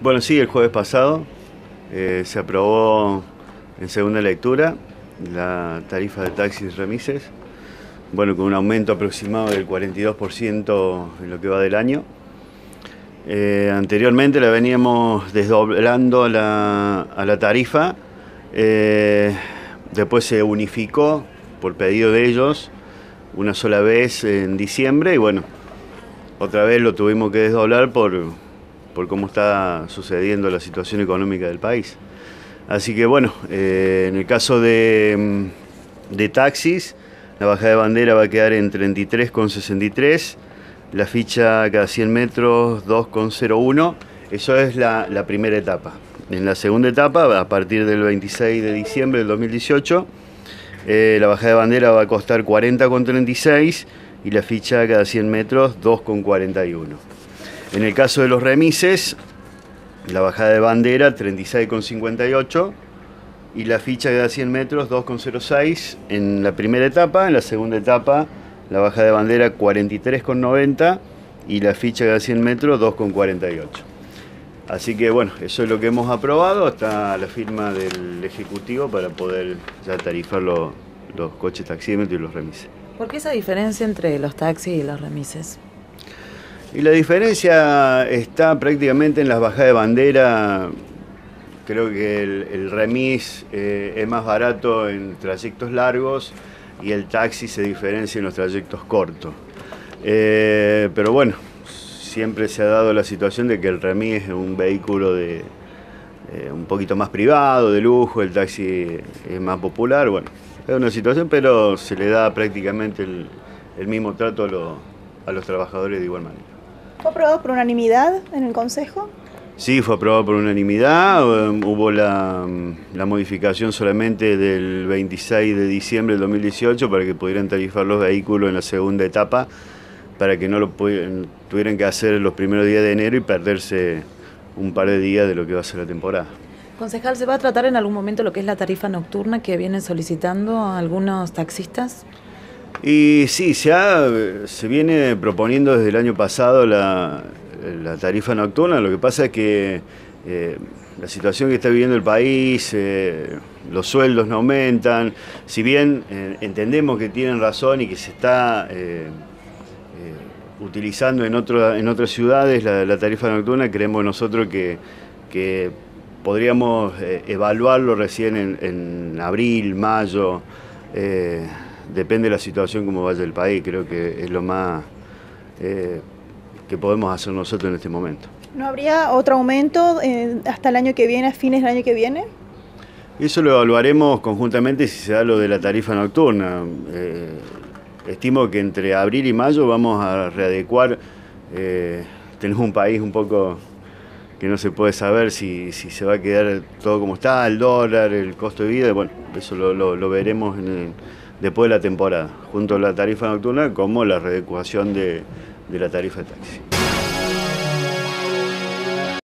Bueno, sí, el jueves pasado eh, se aprobó en segunda lectura la tarifa de taxis remises, bueno, con un aumento aproximado del 42% en lo que va del año. Eh, anteriormente la veníamos desdoblando a la, tarifa, eh, después se unificó por pedido de ellos una sola vez en diciembre y bueno, otra vez lo tuvimos que desdoblar por, por cómo está sucediendo la situación económica del país. Así que bueno, eh, en el caso de, de, taxis, la bajada de bandera va a quedar en 33,63, la ficha cada 100 metros 2,01, eso es la, la primera etapa. En la segunda etapa, a partir del 26 de diciembre del 2018, eh, la bajada de bandera va a costar 40,36 y la ficha cada 100 metros 2,41. En el caso de los remises, la bajada de bandera 36,58 y la ficha cada 100 metros 2,06 en la primera etapa. En la segunda etapa, la bajada de bandera 43,90 y la ficha cada 100 metros 2,48. Así que bueno, eso es lo que hemos aprobado hasta la firma del Ejecutivo para poder ya tarifar los coches taxímetros y los remises. ¿Por qué esa diferencia entre los taxis y los remises? Y la diferencia está prácticamente en las bajadas de bandera. Creo que el, remis eh, es más barato en trayectos largos y el taxi se diferencia en los trayectos cortos. Eh, pero bueno, siempre se ha dado la situación de que el remis es un vehículo de eh, un poquito más privado, de lujo, el taxi es más popular, bueno, es una situación, pero se le da prácticamente el, mismo trato a, los trabajadores de igual manera. ¿Fue aprobado por unanimidad en el Consejo? Sí, fue aprobado por unanimidad. Um, hubo la, la, modificación solamente del 26 de diciembre del 2018 para que pudieran tarifar los vehículos en la segunda etapa para que no lo tuvieran que hacer los primeros días de enero y perderse un par de días de lo que va a ser la temporada. Concejal, ¿se va a tratar en algún momento lo que es la tarifa nocturna que vienen solicitando algunos taxistas? Y sí, se, se viene proponiendo desde el año pasado la, tarifa nocturna, lo que pasa es que eh, la situación que está viviendo el país, eh, los sueldos no aumentan, si bien eh, entendemos que tienen razón y que se está utilizando en, en otras ciudades la, tarifa nocturna, creemos nosotros que, podríamos eh, evaluarlo recién en, abril, mayo, eh, depende de la situación como vaya el país, creo que es lo más eh, que podemos hacer nosotros en este momento. ¿No habría otro aumento hasta el año que viene, a fines del año que viene? Eso lo evaluaremos conjuntamente si se da lo de la tarifa nocturna. Estimo que entre abril y mayo vamos a readecuar. Eh, tenemos un país un poco que no se puede saber si, se va a quedar todo como está, el dólar, el costo de vida. Bueno, eso lo, veremos después de la temporada, junto a la tarifa nocturna como la readecuación de, de la tarifa de taxi.